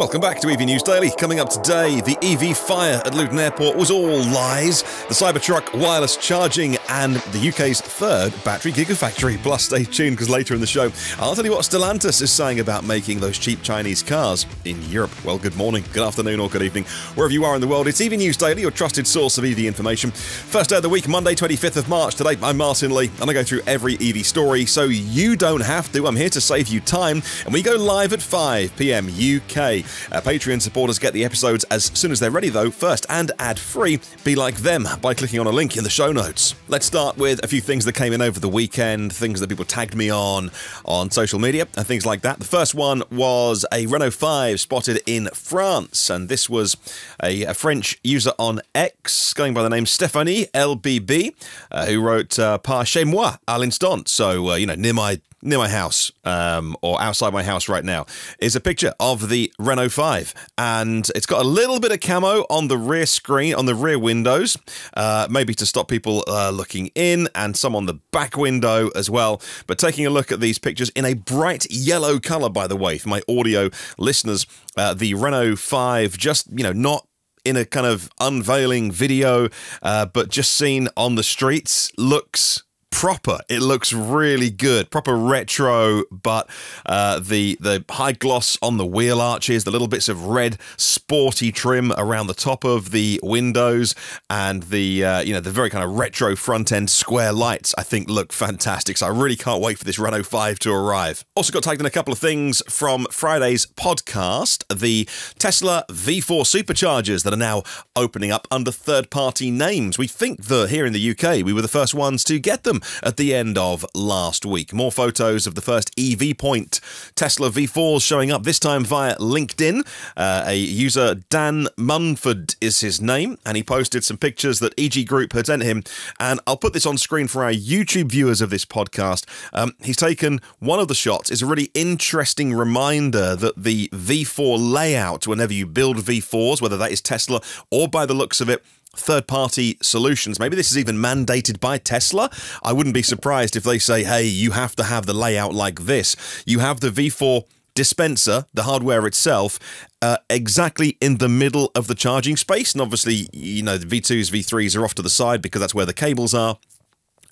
Welcome back to EV News Daily. Coming up today, the EV fire at Luton Airport was all lies, the Cybertruck wireless charging, and the UK's third battery gigafactory. Plus, stay tuned because later in the show, I'll tell you what Stellantis is saying about making those cheap Chinese cars in Europe. Well, good morning, good afternoon, or good evening, wherever you are in the world. It's EV News Daily, your trusted source of EV information. First day of the week, Monday, 25th of March. Today, I'm Martin Lee, and I go through every EV story so you don't have to. I'm here to save you time, and we go live at 5 pm UK. Uh, Patreon supporters get the episodes as soon as they're ready, though, first and ad free. Be like them by clicking on a link in the show notes. Let's start with a few things that came in over the weekend, things that people tagged me on on social media, and things like that. The first one was a Renault 5 spotted in France, and this was a, a French user on X going by the name Stephanie LBB, uh, who wrote uh, Par chez moi à l'instant, so, uh, you know, near my near my house um, or outside my house right now is a picture of the Renault 5 and it's got a little bit of camo on the rear screen on the rear windows uh, maybe to stop people uh, looking in and some on the back window as well. But taking a look at these pictures in a bright yellow color by the way for my audio listeners uh, the Renault 5 just you know not in a kind of unveiling video, uh, but just seen on the streets, looks proper. It looks really good, proper retro. But uh, the the high gloss on the wheel arches, the little bits of red sporty trim around the top of the windows, and the uh, you know the very kind of retro front end square lights, I think look fantastic. So I really can't wait for this Renault 5 to arrive. Also got tagged in a couple of things from Friday's podcast: the Tesla V4 superchargers that are now opening up under third party names. We think that here in the UK we were the first ones to get them at the end of last week. More photos of the first EV Point Tesla V4s showing up, this time via LinkedIn. Uh, a user, Dan Munford, is his name, and he posted some pictures that EG Group had sent him. And I'll put this on screen for our YouTube viewers of this podcast. Um, he's taken one of the shots, is a really interesting reminder that the V4 layout, whenever you build V4s, whether that is Tesla or by the looks of it, third party solutions. Maybe this is even mandated by Tesla. I wouldn't be surprised if they say, hey, you have to have the layout like this. You have the V4 dispenser, the hardware itself, uh, exactly in the middle of the charging space. And obviously, you know, the V2s, V3s are off to the side because that's where the cables are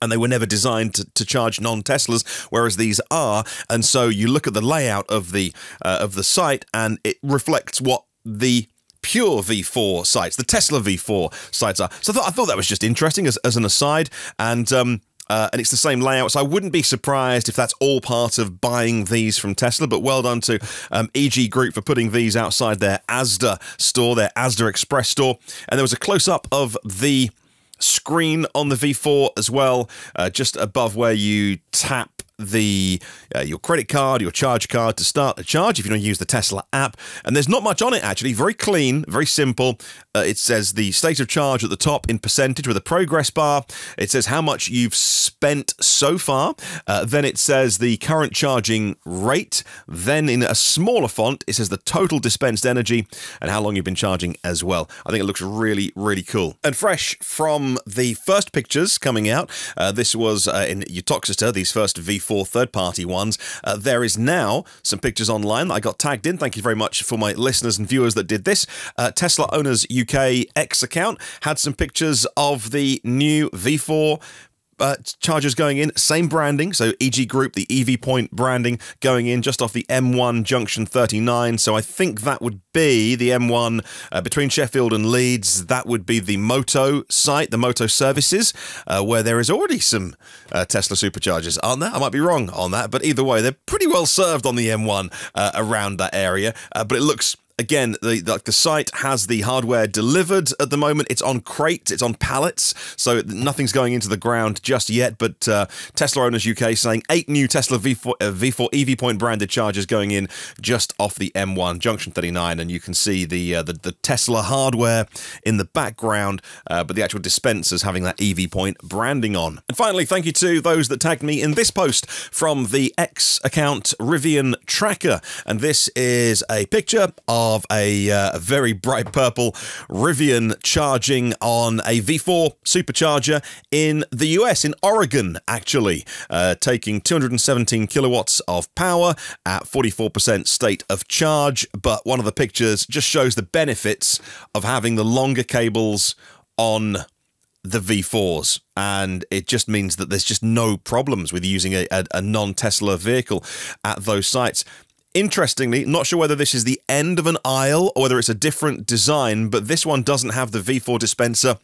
and they were never designed to, to charge non-Teslas, whereas these are. And so you look at the layout of the uh, of the site, and it reflects what the pure V4 sites, the Tesla V4 sites are. So I thought, I thought that was just interesting as, as an aside. And um, uh, and it's the same layout. So I wouldn't be surprised if that's all part of buying these from Tesla. But well done to um, EG Group for putting these outside their Asda store, their Asda Express store. And there was a close up of the screen on the V4 as well, uh, just above where you tap the uh, your credit card, your charge card to start the charge if you don't use the Tesla app. And there's not much on it actually. Very clean, very simple. Uh, it says the state of charge at the top in percentage with a progress bar. It says how much you've spent so far. Uh, then it says the current charging rate. Then in a smaller font, it says the total dispensed energy and how long you've been charging as well. I think it looks really, really cool. And fresh from the first pictures coming out, uh, this was uh, in Uttoxeter, these first V4 for third party ones. Uh, there is now some pictures online that I got tagged in. Thank you very much for my listeners and viewers that did this. Uh, Tesla Owners UK X account had some pictures of the new V4 uh, chargers going in, same branding. So EG Group, the EV Point branding going in just off the M1 Junction 39. So I think that would be the M1 uh, between Sheffield and Leeds. That would be the Moto site, the Moto services, uh, where there is already some uh, Tesla superchargers, aren't there? I might be wrong on that, but either way, they're pretty well served on the M1 uh, around that area. Uh, but it looks again, the, the, the site has the hardware delivered at the moment. It's on crates, it's on pallets, so nothing's going into the ground just yet. But uh, Tesla Owners UK saying eight new Tesla V4, uh, V4 EV Point branded chargers going in just off the M1 Junction 39, and you can see the uh, the, the, Tesla hardware in the background, uh, but the actual dispensers having that EV Point branding on. And finally, thank you to those that tagged me in this post from the X account Rivian Tracker, and this is a picture of of a, uh, very bright purple Rivian charging on a V4 supercharger in the US, in Oregon, actually, uh, taking 217 kilowatts of power at 44% state of charge. But one of the pictures just shows the benefits of having the longer cables on the V4s, and it just means that there's just no problems with using a, a, a non Tesla vehicle at those sites. Interestingly, not sure whether this is the end of an aisle or whether it's a different design, but this one doesn't have the V4 dispenser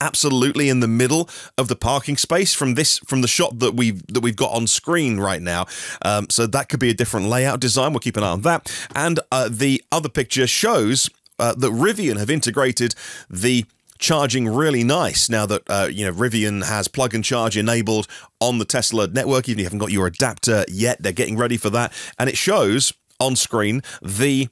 absolutely in the middle of the parking space from this from the shot that we've that we've got on screen right now. Um, so that could be a different layout design. We'll keep an eye on that. And uh, the other picture shows uh, that Rivian have integrated the charging really nice now that uh, you know Rivian has plug and charge enabled on the Tesla network. Even if you haven't got your adapter yet, they're getting ready for that, and it shows on screen the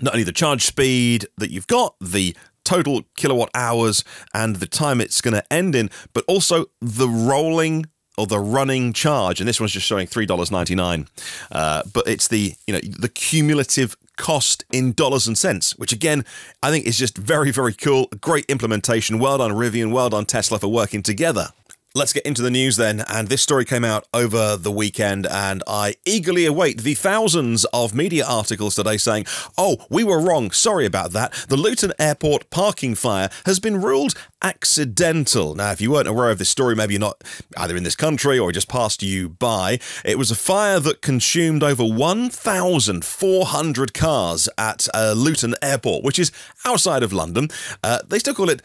not only the charge speed that you've got, the total kilowatt hours and the time it's going to end in, but also the rolling or the running charge. And this one's just showing three dollars ninety nine, uh, but it's the you know the cumulative cost in dollars and cents, which again, I think is just very, very cool. Great implementation. Well done, Rivian. Well done, Tesla, for working together. Let's get into the news then. And this story came out over the weekend, and I eagerly await the thousands of media articles today saying, oh, we were wrong. Sorry about that. The Luton Airport parking fire has been ruled accidental. Now, if you weren't aware of this story, maybe you're not either in this country or just passed you by. It was a fire that consumed over 1,400 cars at uh, Luton Airport, which is outside of London. Uh, they still call it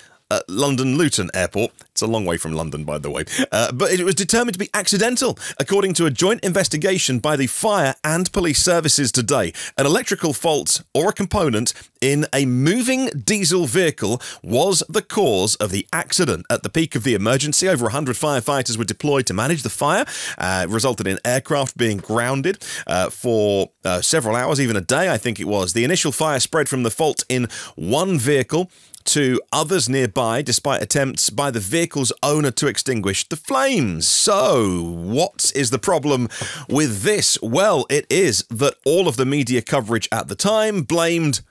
London Luton Airport. It's a long way from London, by the way. Uh, but it was determined to be accidental, according to a joint investigation by the fire and police services today. An electrical fault or a component in a moving diesel vehicle was the cause of the accident. At the peak of the emergency, over 100 firefighters were deployed to manage the fire, uh, resulted in aircraft being grounded uh, for uh, several hours, even a day, I think it was. The initial fire spread from the fault in one vehicle to others nearby despite attempts by the vehicle's owner to extinguish the flames. So, what is the problem with this? Well, it is that all of the media coverage at the time blamed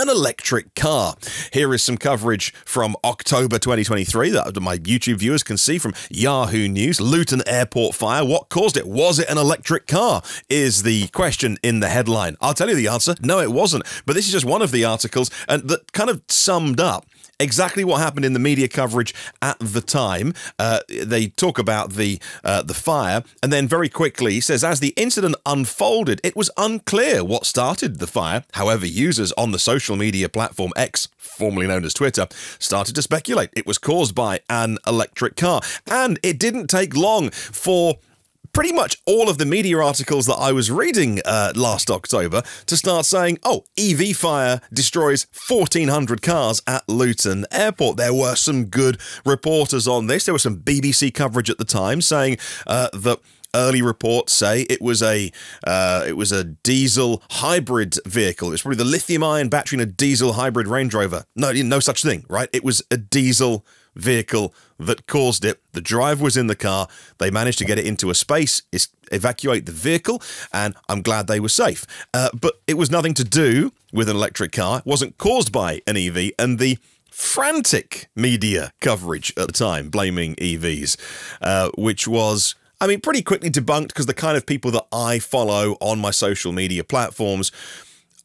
an electric car. Here is some coverage from October 2023 that my YouTube viewers can see from Yahoo News. Luton Airport fire. What caused it? Was it an electric car? Is the question in the headline. I'll tell you the answer. No, it wasn't. But this is just one of the articles and that kind of summed up exactly what happened in the media coverage at the time. Uh, they talk about the uh, the fire, and then very quickly says as the incident unfolded, it was unclear what started the fire. However, users on the social media platform X, formerly known as Twitter, started to speculate it was caused by an electric car, and it didn't take long for pretty much all of the media articles that I was reading uh, last October to start saying, oh, EV fire destroys 1,400 cars at Luton Airport. There were some good reporters on this. There was some BBC coverage at the time saying uh, that early reports say it was a uh, it was a diesel hybrid vehicle. It's probably the lithium ion battery in a diesel hybrid Range Rover. No, no such thing, right? It was a diesel vehicle that caused it. The drive was in the car. They managed to get it into a space, evacuate the vehicle, and I'm glad they were safe. Uh, but it was nothing to do with an electric car. It wasn't caused by an EV, and the frantic media coverage at the time blaming EVs, uh, which was. I mean, pretty quickly debunked because the kind of people that I follow on my social media platforms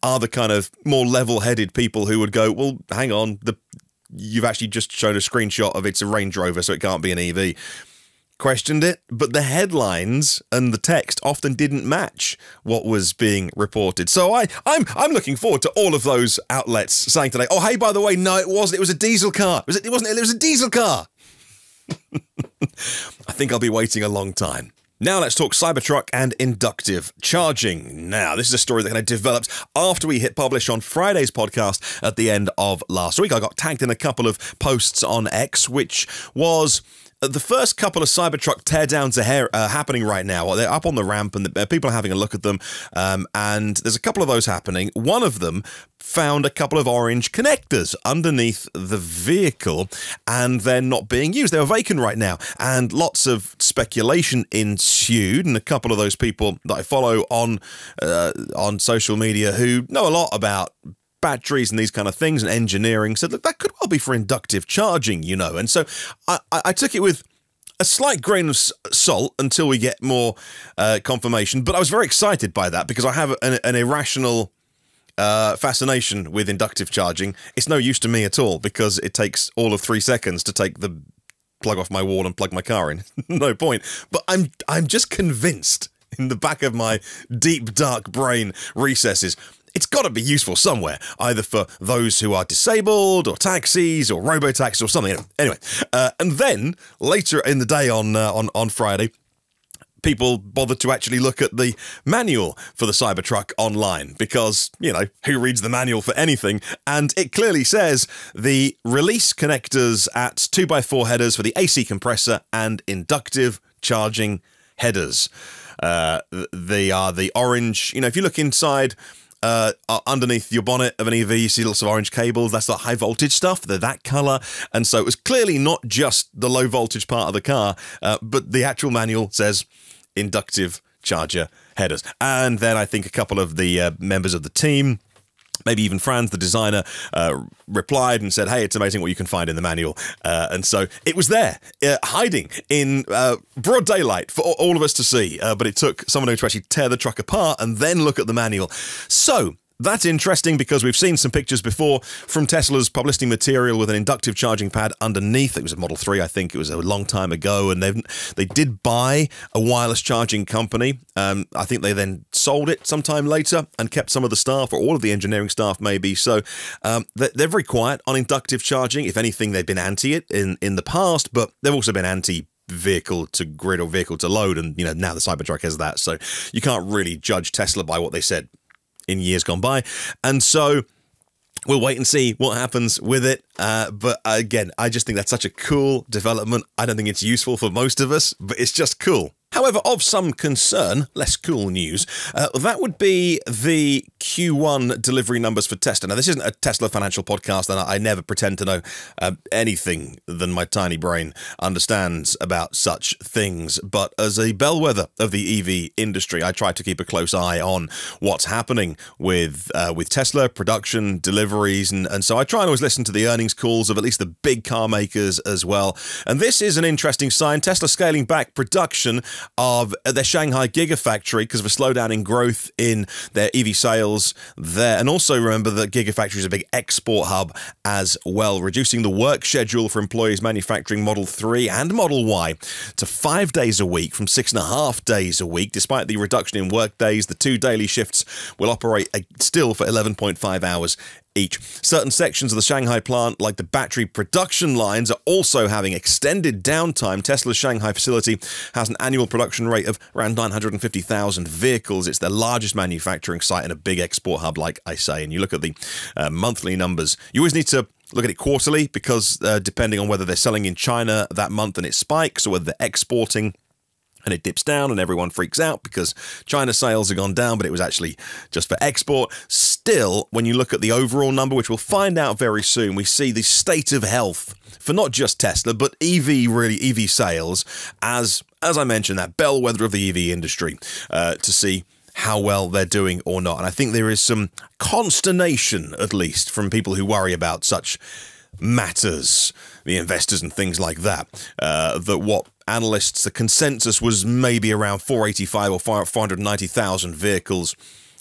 are the kind of more level-headed people who would go, "Well, hang on, the you've actually just shown a screenshot of it's a Range Rover, so it can't be an EV. Questioned it, but the headlines and the text often didn't match what was being reported. So I, I'm, I'm looking forward to all of those outlets saying today, "Oh, hey, by the way, no, it wasn't. It was a diesel car. Was it? It wasn't. It was a diesel car." I think I'll be waiting a long time. Now let's talk Cybertruck and inductive charging. Now, this is a story that kind of developed after we hit publish on Friday's podcast at the end of last week. I got tagged in a couple of posts on X, which was the first couple of Cybertruck teardowns are uh, happening right now. They're up on the ramp and the, uh, people are having a look at them. Um, and there's a couple of those happening. One of them found a couple of orange connectors underneath the vehicle and they're not being used. They were vacant right now. And lots of speculation ensued. And a couple of those people that I follow on uh, on social media who know a lot about batteries and these kind of things and engineering said, look, that could well be for inductive charging, you know. And so I, I took it with a slight grain of salt until we get more uh, confirmation. But I was very excited by that because I have an, an irrational uh, fascination with inductive charging. It's no use to me at all because it takes all of three seconds to take the plug off my wall and plug my car in. no point. But I'm I'm just convinced in the back of my deep dark brain recesses it's got to be useful somewhere, either for those who are disabled, or taxis, or robo taxis, or something. Anyway, uh, and then later in the day on uh, on on Friday, people bothered to actually look at the manual for the Cybertruck online because, you know, who reads the manual for anything? And it clearly says the release connectors at 2x4 headers for the AC compressor and inductive charging headers. Uh, they are the orange, you know, if you look inside uh, underneath your bonnet of an EV, you see lots of orange cables. That's the high voltage stuff. They're that color. And so it was clearly not just the low voltage part of the car, uh, but the actual manual says inductive charger headers. And then I think a couple of the uh, members of the team maybe even Franz, the designer, uh, replied and said, "Hey, it's amazing what you can find in the manual." Uh, and so it was there, uh, hiding in uh, broad daylight for all of us to see. Uh, but it took someone to actually tear the truck apart and then look at the manual. So that's interesting because we've seen some pictures before from Tesla's publicity material with an inductive charging pad underneath. It was a Model 3, I think it was a long time ago, and they they did buy a wireless charging company. Um, I think they then sold it sometime later and kept some of the staff or all of the engineering staff, maybe. So um, they're, they're very quiet on inductive charging. If anything, they've been anti it in, in the past, but they've also been anti vehicle to grid or vehicle to load and you know now the cybertruck has that so you can't really judge tesla by what they said in years gone by. And so we'll wait and see what happens with it. Uh, but again, I just think that's such a cool development. I don't think it's useful for most of us, but it's just cool. However, of some concern, less cool news, uh, that would be the Q1 delivery numbers for Tesla. Now, this isn't a Tesla financial podcast, and I never pretend to know uh, anything than my tiny brain understands about such things. But as a bellwether of the EV industry, I try to keep a close eye on what's happening with uh, with Tesla production, deliveries, and, and so I try and always listen to the earnings calls of at least the big car makers as well. And this is an interesting sign. Tesla scaling back production of their Shanghai Gigafactory because of a slowdown in growth in their EV sales there. And also remember that Gigafactory is a big export hub as well, reducing the work schedule for employees manufacturing Model 3 and Model Y to five days a week from six and a half days a week. Despite the reduction in work days, the two daily shifts will operate uh, still for 11.5 hours each. Certain sections of the Shanghai plant, like the battery production lines, are also having extended downtime. Tesla's Shanghai facility has an annual production rate of around 950,000 vehicles. It's their largest manufacturing site and a big export hub, like I say. And you look at the uh, monthly numbers, you always need to look at it quarterly because uh, depending on whether they're selling in China that month and it spikes or whether they're exporting and it dips down and everyone freaks out because China sales have gone down, but it was actually just for export. Still, when you look at the overall number, which we'll find out very soon, we see the state of health for not just Tesla, but EV really EV sales as as I mentioned that bellwether of the EV industry uh, to see how well they're doing or not. And I think there is some consternation, at least, from people who worry about such matters, the investors and things like that, uh, that what analysts, the consensus was maybe around 485 or 490,000 vehicles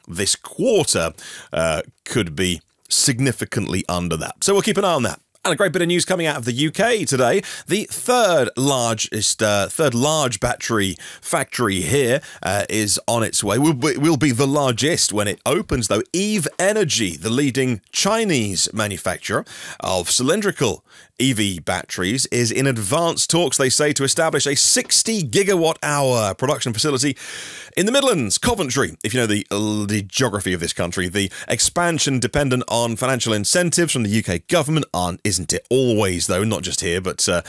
this quarter uh, could be significantly under that. So we'll keep an eye on that. And a great bit of news coming out of the UK today. The third largest, uh, third large battery factory here uh, is on its way. Will be, will be the largest when it opens, though. Eve Energy, the leading Chinese manufacturer of cylindrical EV batteries is in advanced talks, they say, to establish a 60 gigawatt hour production facility in the Midlands, Coventry. If you know the, the geography of this country, the expansion dependent on financial incentives from the UK government, aren't, isn't it? Always, though, not just here, but. Uh,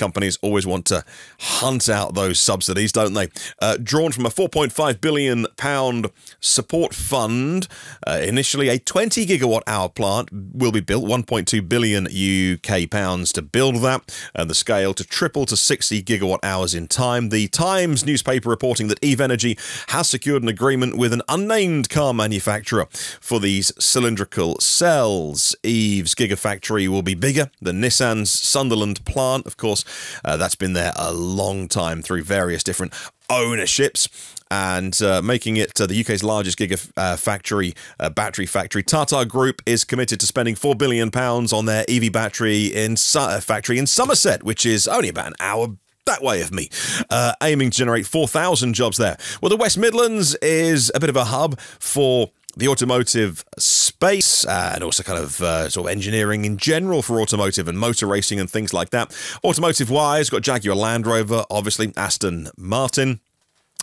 companies always want to hunt out those subsidies, don't they? Uh, drawn from a 4.5 billion pound support fund, uh, initially a 20 gigawatt hour plant will be built, 1.2 billion UK pounds to build that, and the scale to triple to 60 gigawatt hours in time. The Times newspaper reporting that Eve Energy has secured an agreement with an unnamed car manufacturer for these cylindrical cells. Eve's gigafactory will be bigger than Nissan's Sunderland plant. Of course, uh, that's been there a long time through various different ownerships and uh, making it uh, the UK's largest gigafactory uh, battery factory. Tata Group is committed to spending four billion pounds on their EV battery in uh, factory in Somerset, which is only about an hour that way of me, uh, aiming to generate 4,000 jobs there. Well, the West Midlands is a bit of a hub for the automotive space and also kind of uh, sort of engineering in general for automotive and motor racing and things like that. Automotive wise, got Jaguar Land Rover, obviously Aston Martin.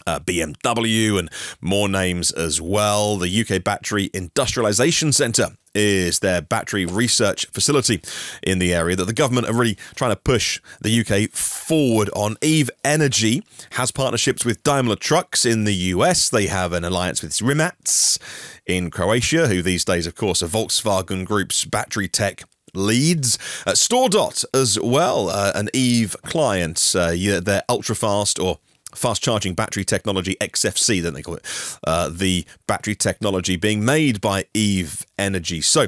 Uh, BMW and more names as well. The UK Battery Industrialisation Centre is their battery research facility in the area that the government are really trying to push the UK forward on. Eve Energy has partnerships with Daimler Trucks in the US. They have an alliance with Rimac in Croatia, who these days, of course, are Volkswagen Group's battery tech leads. Uh, StoreDot as well, uh, an Eve client. Uh, yeah, they're ultra fast or fast charging battery technology, XFC, then they call it, uh, the battery technology being made by Eve Energy. So,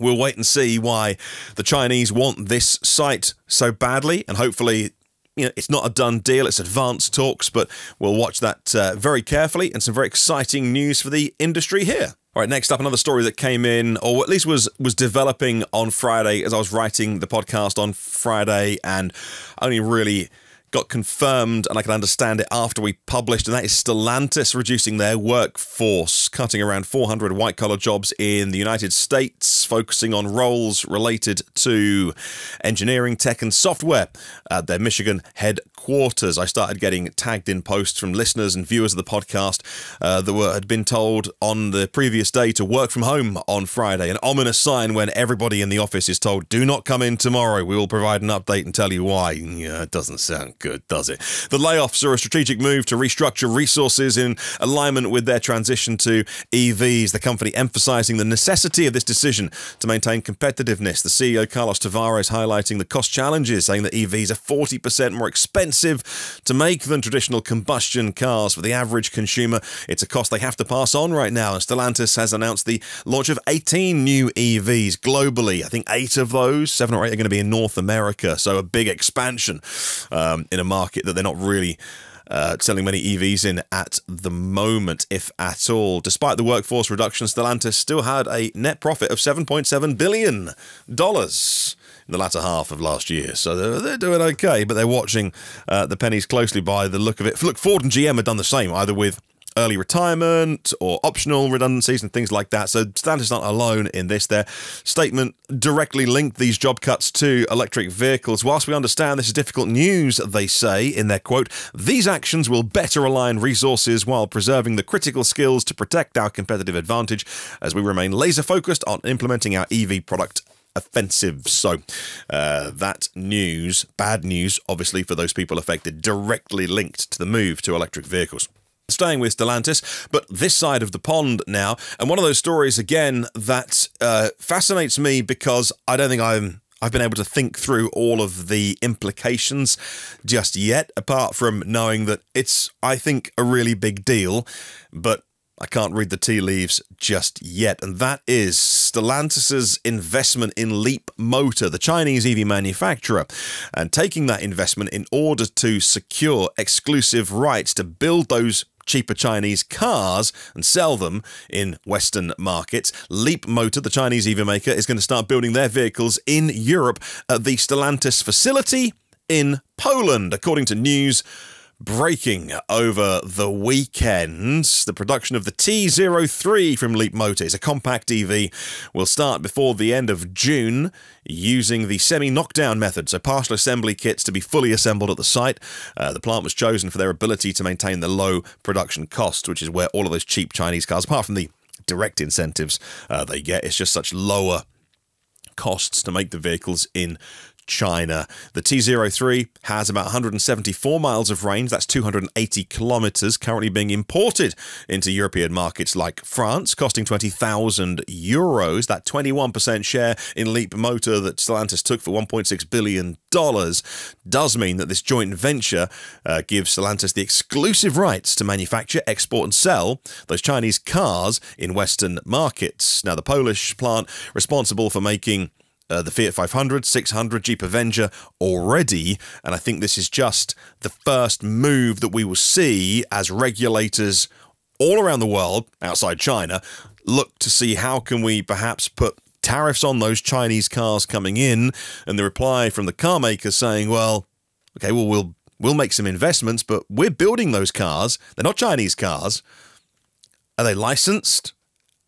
we'll wait and see why the Chinese want this site so badly, and hopefully. You know, it's not a done deal. It's advanced talks, but we'll watch that uh, very carefully and some very exciting news for the industry here. All right, next up, another story that came in, or at least was was developing on Friday as I was writing the podcast on Friday, and only really got confirmed, and I can understand it after we published, and that is Stellantis reducing their workforce, cutting around 400 white collar jobs in the United States, focusing on roles related to engineering, tech, and software at their Michigan headquarters. I started getting tagged in posts from listeners and viewers of the podcast uh, that were had been told on the previous day to work from home on Friday, an ominous sign when everybody in the office is told, "Do not come in tomorrow. We will provide an update and tell you why." Yeah, it doesn't sound good, does it? The layoffs are a strategic move to restructure resources in alignment with their transition to EVs. The company emphasizing the necessity of this decision to maintain competitiveness. The CEO, Carlos Tavares, highlighting the cost challenges, saying that EVs are 40% more expensive to make than traditional combustion cars. For the average consumer, it's a cost they have to pass on right now. And Stellantis has announced the launch of 18 new EVs globally. I think eight of those, seven or eight, are going to be in North America. So a big expansion um, in a market that they're not really uh, selling many EVs in at the moment, if at all. Despite the workforce reduction, Stellantis still had a net profit of $7.7 billion in the latter half of last year. So they're, they're doing okay, but they're watching uh, the pennies closely by the look of it. Look, Ford and GM have done the same, either with early retirement or optional redundancies and things like that. So Stellantis not alone in this. Their statement directly linked these job cuts to electric vehicles. Whilst we understand this is difficult news, they say in their quote, these actions will better align resources while preserving the critical skills to protect our competitive advantage as we remain laser focused on implementing our EV product offensive. So uh, that news, bad news, obviously, for those people affected, directly linked to the move to electric vehicles. Staying with Stellantis, but this side of the pond now, and one of those stories again that uh, fascinates me because I don't think I'm I've been able to think through all of the implications just yet, apart from knowing that it's, I think, a really big deal, but I can't read the tea leaves just yet. And that is Stellantis' investment in Leapmotor, the Chinese EV manufacturer, and taking that investment in order to secure exclusive rights to build those cheaper Chinese cars and sell them in Western markets. Leapmotor, the Chinese EV maker, is going to start building their vehicles in Europe at the Stellantis facility in Poland, according to news breaking over the weekend. The production of the T03 from Leapmotors, a compact EV will start before the end of June using the semi-knockdown method, so partial assembly kits to be fully assembled at the site. Uh, the plant was chosen for their ability to maintain the low production cost, which is where all of those cheap Chinese cars, apart from the direct incentives uh, they get, it's just such lower costs to make the vehicles in China. The T03 has about 174 miles of range, that's 280 kilometers, currently being imported into European markets like France, costing 20,000 euros. That 21% share in Leapmotor that Stellantis took for $1.6 billion does mean that this joint venture uh, gives Stellantis the exclusive rights to manufacture, export, and sell those Chinese cars in Western markets. Now, the Polish plant responsible for making uh, the Fiat 500, 600, Jeep Avenger already. And I think this is just the first move that we will see as regulators all around the world, outside China, look to see how can we perhaps put tariffs on those Chinese cars coming in. And the reply from the car maker saying, well, okay, well, we'll we'll make some investments, but we're building those cars. They're not Chinese cars. Are they licensed?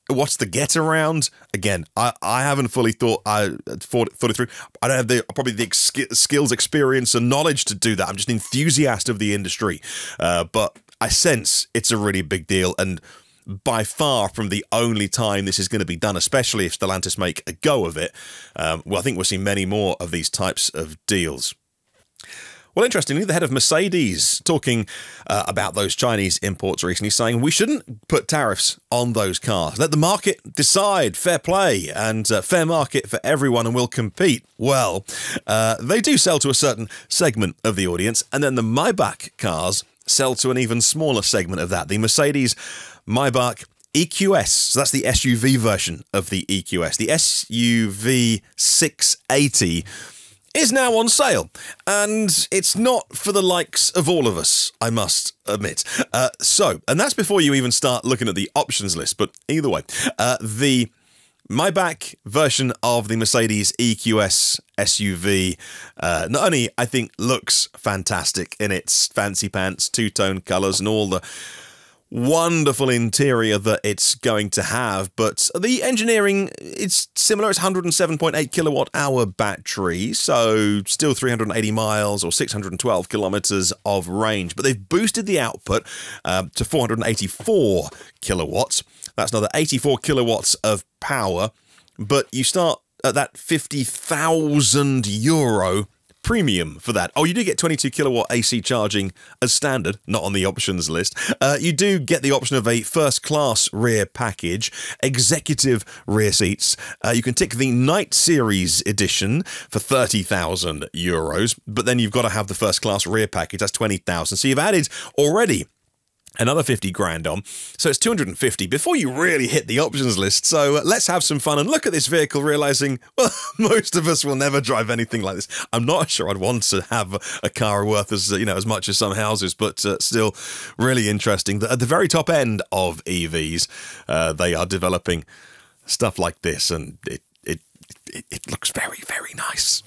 What's the get around? Again, I, I haven't fully thought I thought, thought it through. I don't have the probably the skills, experience, and knowledge to do that. I'm just an enthusiast of the industry, uh, but I sense it's a really big deal and. By far from the only time this is going to be done, especially if Stellantis make a go of it. Um, well, I think we'll see many more of these types of deals. Well, interestingly, the head of Mercedes talking uh, about those Chinese imports recently, saying we shouldn't put tariffs on those cars. Let the market decide. Fair play and uh, fair market for everyone, and we'll compete. Well, uh, they do sell to a certain segment of the audience, and then the Maybach cars sell to an even smaller segment of that. The Mercedes Maybach EQS. So that's the SUV version of the EQS. The SUV 680 is now on sale, and it's not for the likes of all of us, I must admit. Uh, so, and that's before you even start looking at the options list, but either way, uh, the back version of the Mercedes EQS SUV uh, not only, I think, looks fantastic in its fancy pants, two tone colours, and all the wonderful interior that it's going to have, but the engineering it's similar. It's 107.8 kilowatt hour battery, so still 380 miles or 612 kilometers of range. But they've boosted the output uh, to 484 kilowatts. That's another 84 kilowatts of power. But you start at that 50,000 euro premium for that. Oh, you do get 22 kilowatt AC charging as standard, not on the options list. Uh, you do get the option of a first class rear package, executive rear seats. Uh, you can tick the Night Series edition for 30,000 euros, but then you've got to have the first class rear package. That's 20,000. So you've added already another 50 grand on. So it's 250 before you really hit the options list. So uh, let's have some fun and look at this vehicle, realizing, well, most of us will never drive anything like this. I'm not sure I'd want to have a car worth as, you know, as much as some houses, but uh, still really interesting that at the very top end of EVs, uh, they are developing stuff like this and it, it, it, it looks very, very nice.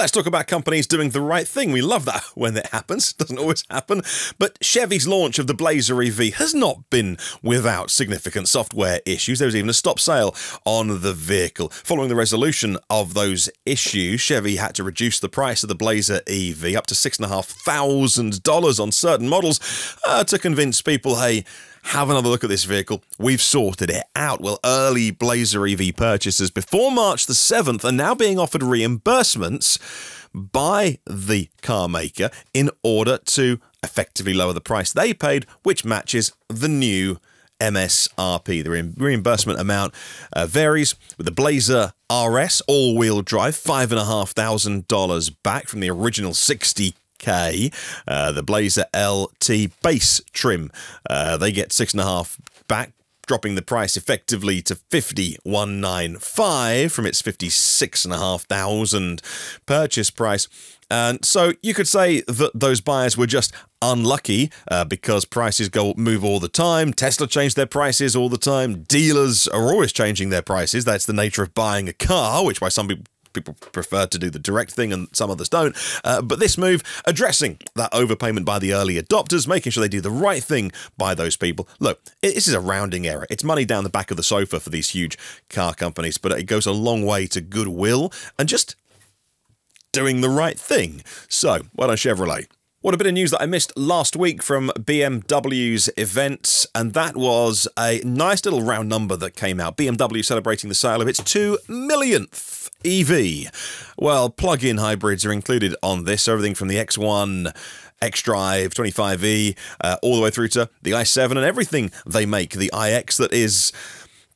Let's talk about companies doing the right thing. We love that when it happens. It doesn't always happen. But Chevy's launch of the Blazer EV has not been without significant software issues. There was even a stop sale on the vehicle. Following the resolution of those issues, Chevy had to reduce the price of the Blazer EV up to $6,500 on certain models uh, to convince people, hey, have another look at this vehicle. We've sorted it out. Well, early Blazer EV purchasers before March the 7th are now being offered reimbursements by the car maker in order to effectively lower the price they paid, which matches the new MSRP. The reimbursement amount uh, varies with the Blazer RS all-wheel drive, five and a half thousand dollars back from the original sixty K. Uh, the Blazer LT base trim, uh, they get six and a half back, dropping the price effectively to 5195 from its 56,500 purchase price. And so you could say that those buyers were just unlucky uh, because prices go move all the time. Tesla changed their prices all the time. Dealers are always changing their prices. That's the nature of buying a car, which by some people people prefer to do the direct thing and some others don't. Uh, but this move addressing that overpayment by the early adopters, making sure they do the right thing by those people. Look, this is a rounding error. It's money down the back of the sofa for these huge car companies, but it goes a long way to goodwill and just doing the right thing. So, well done, Chevrolet. What a bit of news that I missed last week from BMW's events, and that was a nice little round number that came out. BMW celebrating the sale of its 2 millionth EV. Well, plug in hybrids are included on this, everything from the X1. xDrive 25e, uh, all the way through to the i7 and everything they make, the iX that is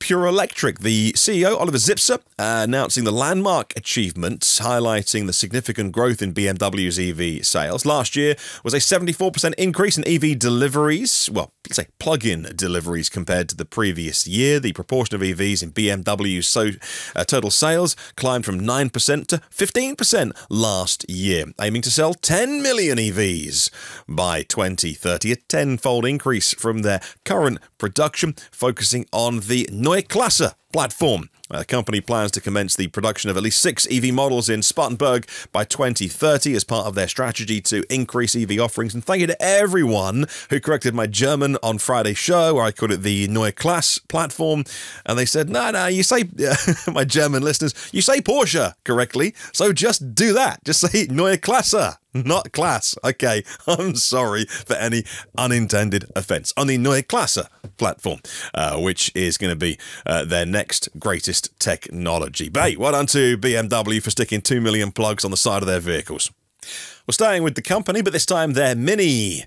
Pure Electric. The CEO, Oliver Zipse, uh, announcing the landmark achievements, highlighting the significant growth in BMW's EV sales. Last year was a 74% increase in EV deliveries, well, let's say plug-in deliveries compared to the previous year. The proportion of EVs in BMW's so, uh, total sales climbed from 9% to 15% last year, aiming to sell 10 million EVs by 2030, a tenfold increase from their current production, focusing on the Neue Klasse platform. The company plans to commence the production of at least six EV models in Spartanburg by 2030 as part of their strategy to increase EV offerings. And thank you to everyone who corrected my German on Friday's show, where I called it the Neue Klasse platform. And they said, no, no, you say, my German listeners, you say Porsche correctly. So just do that. Just say Neue Klasse not class. Okay, I'm sorry for any unintended offence. On the Neue Klasse platform, uh, which is going to be uh, their next greatest technology. Bay, well done to BMW for sticking 2 million plugs on the side of their vehicles. We're staying with the company, but this time their Mini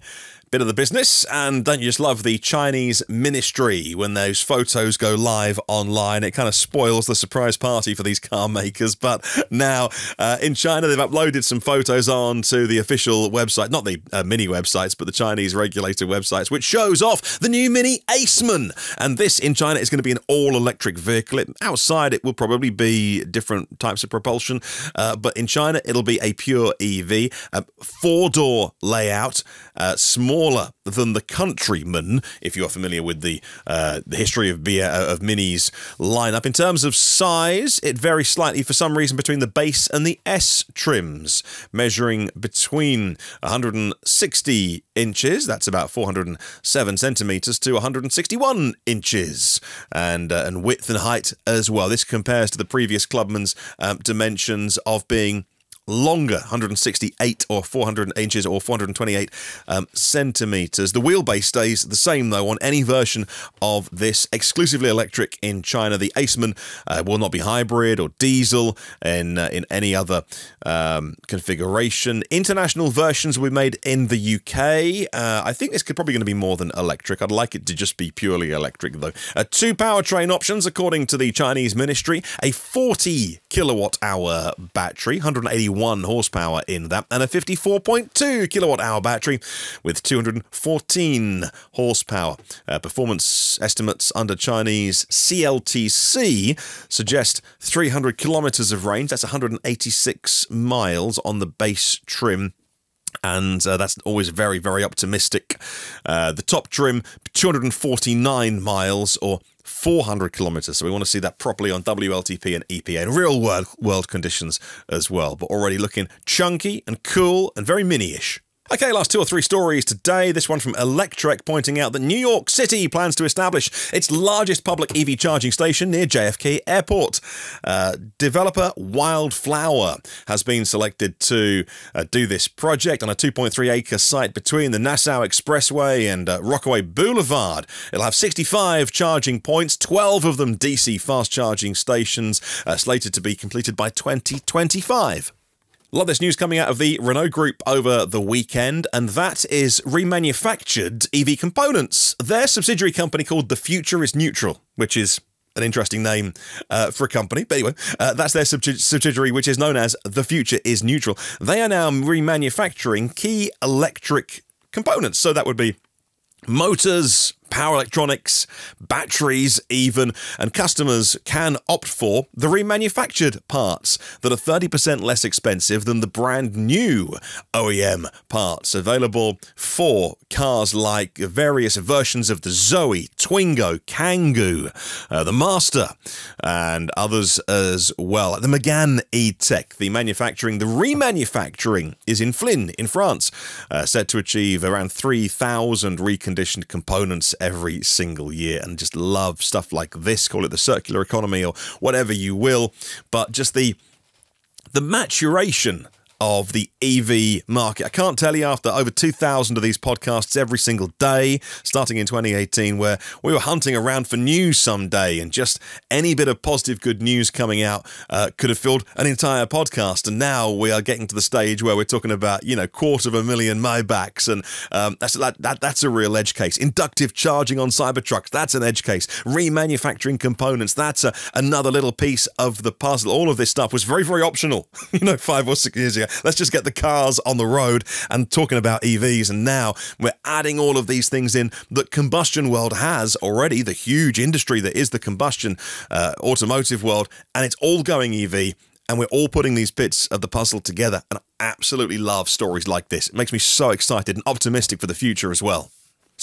bit of the business. And don't you just love the Chinese ministry when those photos go live online? It kind of spoils the surprise party for these car makers. But now uh, in China, they've uploaded some photos onto the official website, not the uh, mini websites, but the Chinese regulated websites, which shows off the new Mini Aceman. And this in China is going to be an all electric vehicle. It, outside, it will probably be different types of propulsion. Uh, but in China, it'll be a pure EV, a four door layout, uh, small smaller than the Countryman, if you're familiar with the uh, the history of beer uh, of Mini's lineup. In terms of size, it varies slightly for some reason between the base and the S trims, measuring between 160 inches, that's about 407 centimeters, to 161 inches, and uh, and width and height as well. This compares to the previous Clubman's um, dimensions of being longer, 168 or 400 inches or 428 um, centimeters. The wheelbase stays the same though on any version of this exclusively electric in China. The Aceman uh, will not be hybrid or diesel in uh, in any other um, configuration. International versions will be made in the UK. Uh, I think this could probably going to be more than electric. I'd like it to just be purely electric though. Uh, two powertrain options according to the Chinese ministry: a 40 kilowatt hour battery, 180 1 horsepower in that, and a 54.2 kilowatt hour battery with 214 horsepower. Uh, performance estimates under Chinese CLTC suggest 300 kilometers of range. That's 186 miles on the base trim and uh, that's always very, very optimistic. Uh, the top trim, 249 miles or 400 kilometers. So we want to see that properly on WLTP and EPA and real world, world conditions as well. But already looking chunky and cool and very mini-ish. Okay, last two or three stories today. This one from Electrek pointing out that New York City plans to establish its largest public EV charging station near JFK Airport. Uh, developer Wildflower has been selected to uh, do this project on a 2.3 acre site between the Nassau Expressway and uh, Rockaway Boulevard. It'll have 65 charging points, 12 of them DC fast charging stations, uh, slated to be completed by 2025. Of this news coming out of the Renault Group over the weekend, and that is remanufactured EV components. Their subsidiary company called The Future is Neutral, which is an interesting name uh, for a company. But anyway, uh, that's their subsidiary, which is known as The Future is Neutral. They are now remanufacturing key electric components. So that would be motors, power electronics, batteries, even, and customers can opt for the remanufactured parts that are 30% less expensive than the brand new OEM parts available for cars like various versions of the Zoe, Twingo, Kangoo, uh, the Master, and others as well. The Megane E-Tech, the manufacturing, the remanufacturing is in Flins, in France, uh, set to achieve around 3,000 reconditioned components every single year and just love stuff like this. Call it the circular economy or whatever you will. But just the the maturation of the EV market. I can't tell you after over 2,000 of these podcasts every single day, starting in 2018, where we were hunting around for news someday, and just any bit of positive good news coming out uh, could have filled an entire podcast. And now we are getting to the stage where we're talking about, you know, quarter of a million Maybachs, and um, that's that, that that's a real edge case. Inductive charging on Cybertrucks, that's an edge case. Remanufacturing components, that's a, another little piece of the puzzle. All of this stuff was very, very optional, you know, five or six years ago. Let's just get the cars on the road and talking about EVs. And now we're adding all of these things in that combustion world has already, the huge industry that is the combustion uh, automotive world, and it's all going EV and we're all putting these bits of the puzzle together. And I absolutely love stories like this. It makes me so excited and optimistic for the future as well.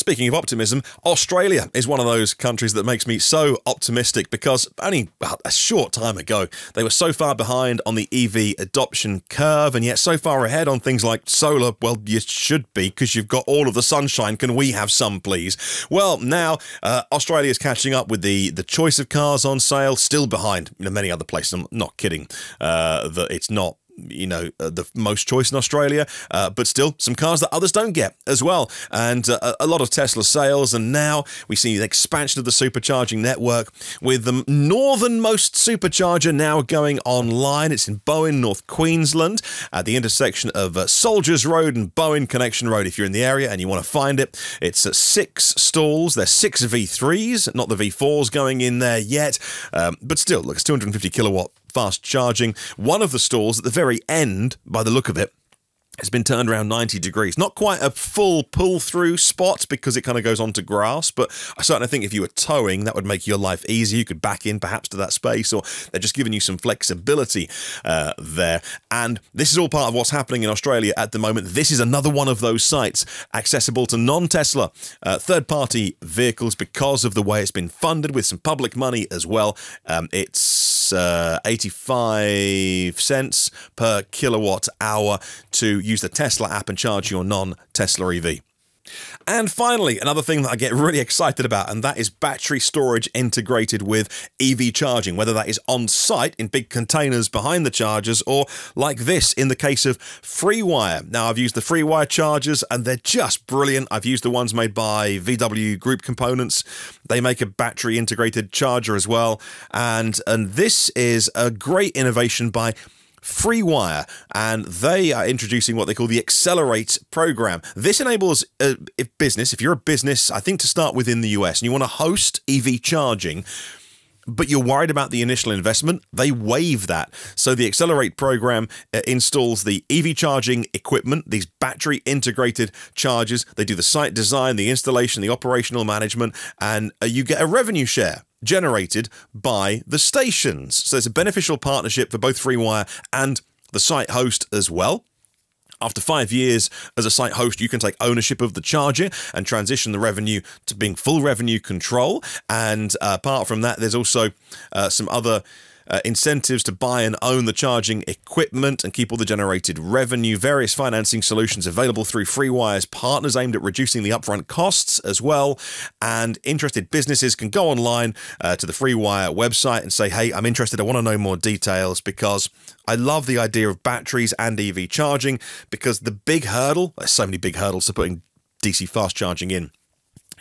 Speaking of optimism, Australia is one of those countries that makes me so optimistic because only well, a short time ago they were so far behind on the EV adoption curve and yet so far ahead on things like solar. Well, you should be because you've got all of the sunshine. Can we have some, please? Well, now uh, Australia is catching up with the the choice of cars on sale, still behind you know, many other places. I'm not kidding uh, that it's not you know, uh, the most choice in Australia, uh, but still some cars that others don't get as well. And uh, a lot of Tesla sales. And now we see the expansion of the supercharging network with the northernmost supercharger now going online. It's in Bowen, North Queensland, at the intersection of uh, Soldiers Road and Bowen Connection Road. If you're in the area and you want to find it, it's at six stalls. There's six V3s, not the V4s going in there yet. Um, but still, look, it's 250 kilowatt fast charging. One of the stalls at the very end, by the look of it, it's been turned around 90 degrees. Not quite a full pull through spot because it kind of goes onto grass, but I certainly think if you were towing, that would make your life easier. You could back in perhaps to that space, or they're just giving you some flexibility uh, there. And this is all part of what's happening in Australia at the moment. This is another one of those sites accessible to non Tesla uh, third party vehicles because of the way it's been funded with some public money as well. Um, it's uh, 85 cents per kilowatt hour to use the Tesla app and charge your non Tesla EV. And finally, another thing that I get really excited about, and that is battery storage integrated with EV charging, whether that is on site in big containers behind the chargers or like this in the case of FreeWire. Now, I've used the FreeWire chargers and they're just brilliant. I've used the ones made by VW Group Components. They make a battery integrated charger as well. And, and this is a great innovation by FreeWire, and they are introducing what they call the Accelerate program. This enables a business, if you're a business, I think to start within the US, and you want to host EV charging but you're worried about the initial investment, they waive that. So the Accelerate program uh, installs the EV charging equipment, these battery integrated chargers. They do the site design, the installation, the operational management, and uh, you get a revenue share generated by the stations. So it's a beneficial partnership for both FreeWire and the site host as well. After five years as a site host, you can take ownership of the charger and transition the revenue to being full revenue control. And uh, apart from that, there's also uh, some other uh, incentives to buy and own the charging equipment and keep all the generated revenue, various financing solutions available through FreeWire's partners aimed at reducing the upfront costs as well. And interested businesses can go online uh, to the FreeWire website and say, hey, I'm interested, I want to know more details because I love the idea of batteries and EV charging because the big hurdle, there's so many big hurdles to putting DC fast charging in.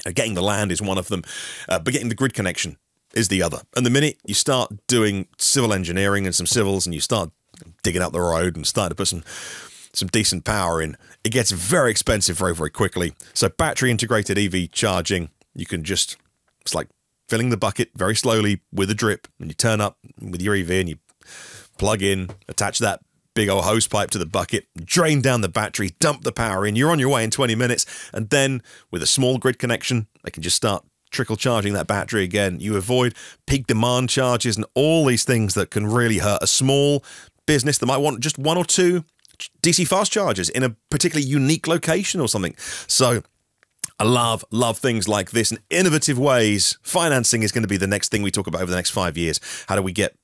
Uh, getting the land is one of them, uh, but getting the grid connection is the other. And the minute you start doing civil engineering and some civils and you start digging out the road and start to put some some decent power in, it gets very expensive very, very quickly. So battery integrated EV charging, you can just it's like filling the bucket very slowly with a drip and you turn up with your EV and you plug in, attach that big old hose pipe to the bucket, drain down the battery, dump the power in, you're on your way in 20 minutes, and then with a small grid connection, they can just start trickle charging that battery again. You avoid peak demand charges and all these things that can really hurt a small business that might want just one or two DC fast chargers in a particularly unique location or something. So I love, love things like this and innovative ways. Financing is going to be the next thing we talk about over the next five years. How do we get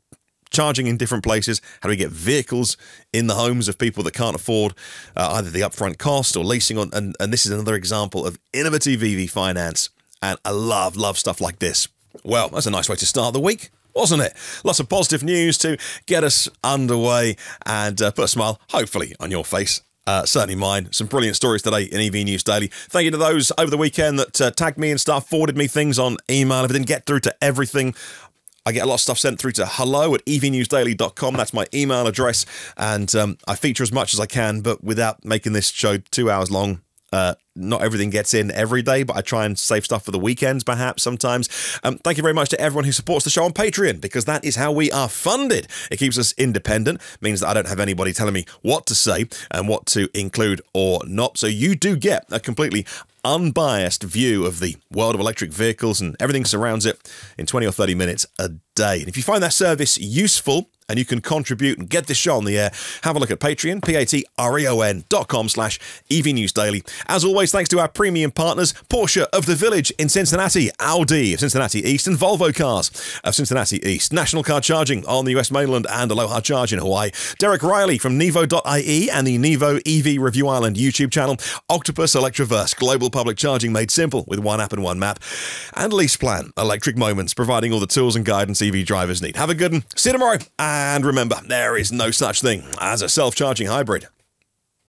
charging in different places? How do we get vehicles in the homes of people that can't afford uh, either the upfront cost or leasing on? And, and this is another example of innovative EV finance and I love, love stuff like this. Well, that's a nice way to start the week. wasn't it? Lots of positive news to get us underway and uh, put a smile, hopefully, on your face. Uh, certainly mine. Some brilliant stories today in EV News Daily. Thank you to those over the weekend that uh, tagged me and stuff, forwarded me things on email. If I didn't get through to everything, I get a lot of stuff sent through to hello at evnewsdaily.com. That's my email address. And um, I feature as much as I can, but without making this show two hours long uh, not everything gets in every day, but I try and save stuff for the weekends, perhaps sometimes. Um, thank you very much to everyone who supports the show on Patreon because that is how we are funded. It keeps us independent, means that I don't have anybody telling me what to say and what to include or not. So you do get a completely unbiased view of the world of electric vehicles and everything surrounds it in 20 or 30 minutes a day. And if you find that service useful, and you can contribute and get this show on the air, have a look at Patreon, P-A-T-R-E-O-N dot com slash EV News Daily. As always, thanks to our premium partners, Porsche of the Village in Cincinnati, Audi of Cincinnati East, and Volvo Cars of Cincinnati East. National Car Charging on the US mainland and Aloha Charge in Hawaii. Derek Riley from Nevo.ie and the Nevo EV Review Ireland YouTube channel. Octopus Electroverse, global public charging made simple with one app and one map. And LeasePlan, electric moments, providing all the tools and guidance EV drivers need. Have a good one. See you tomorrow. And remember, there is no such thing as a self charging hybrid.